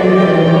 Amen.